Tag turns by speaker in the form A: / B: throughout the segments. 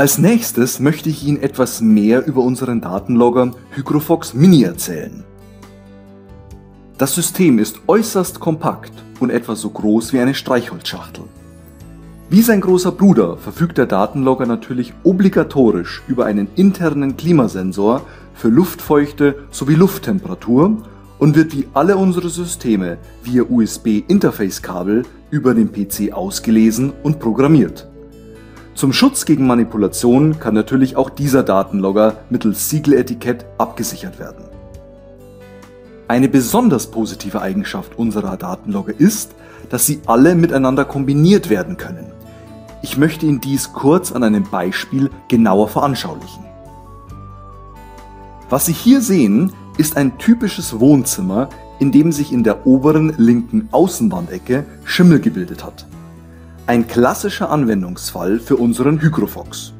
A: Als nächstes möchte ich Ihnen etwas mehr über unseren Datenlogger Hygrofox Mini erzählen. Das System ist äußerst kompakt und etwa so groß wie eine Streichholzschachtel. Wie sein großer Bruder verfügt der Datenlogger natürlich obligatorisch über einen internen Klimasensor für Luftfeuchte sowie Lufttemperatur und wird wie alle unsere Systeme via USB-Interface-Kabel über den PC ausgelesen und programmiert. Zum Schutz gegen Manipulation kann natürlich auch dieser Datenlogger mittels Siegeletikett abgesichert werden. Eine besonders positive Eigenschaft unserer Datenlogger ist, dass sie alle miteinander kombiniert werden können. Ich möchte Ihnen dies kurz an einem Beispiel genauer veranschaulichen. Was Sie hier sehen, ist ein typisches Wohnzimmer, in dem sich in der oberen linken Außenwandecke Schimmel gebildet hat. Ein klassischer Anwendungsfall für unseren Hygrofox.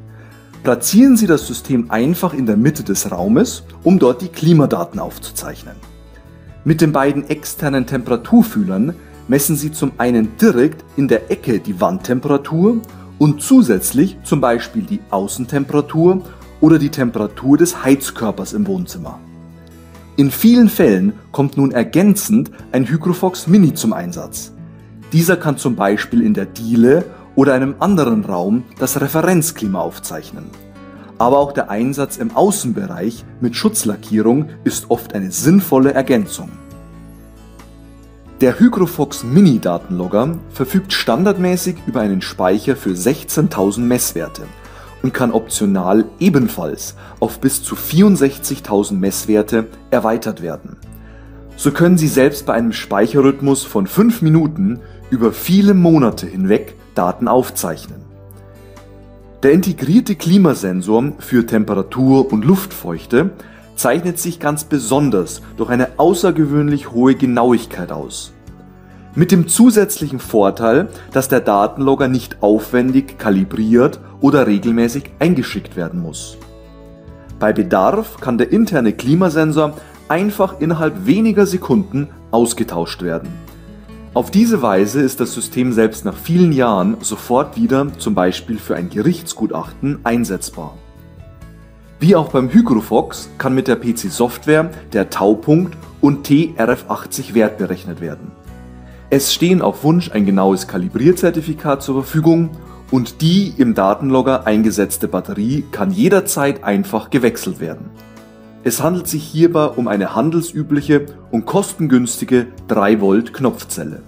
A: Platzieren Sie das System einfach in der Mitte des Raumes, um dort die Klimadaten aufzuzeichnen. Mit den beiden externen Temperaturfühlern messen Sie zum einen direkt in der Ecke die Wandtemperatur und zusätzlich zum Beispiel die Außentemperatur oder die Temperatur des Heizkörpers im Wohnzimmer. In vielen Fällen kommt nun ergänzend ein Hygrofox Mini zum Einsatz. Dieser kann zum Beispiel in der Diele oder einem anderen Raum das Referenzklima aufzeichnen. Aber auch der Einsatz im Außenbereich mit Schutzlackierung ist oft eine sinnvolle Ergänzung. Der Hygrofox Mini Datenlogger verfügt standardmäßig über einen Speicher für 16.000 Messwerte und kann optional ebenfalls auf bis zu 64.000 Messwerte erweitert werden. So können Sie selbst bei einem Speicherrhythmus von 5 Minuten über viele Monate hinweg Daten aufzeichnen. Der integrierte Klimasensor für Temperatur und Luftfeuchte zeichnet sich ganz besonders durch eine außergewöhnlich hohe Genauigkeit aus. Mit dem zusätzlichen Vorteil, dass der Datenlogger nicht aufwendig kalibriert oder regelmäßig eingeschickt werden muss. Bei Bedarf kann der interne Klimasensor einfach innerhalb weniger Sekunden ausgetauscht werden. Auf diese Weise ist das System selbst nach vielen Jahren sofort wieder zum Beispiel für ein Gerichtsgutachten einsetzbar. Wie auch beim Hygrofox kann mit der PC-Software der Taupunkt und TRF80-Wert berechnet werden. Es stehen auf Wunsch ein genaues Kalibrierzertifikat zur Verfügung und die im Datenlogger eingesetzte Batterie kann jederzeit einfach gewechselt werden. Es handelt sich hierbei um eine handelsübliche und kostengünstige 3 Volt Knopfzelle.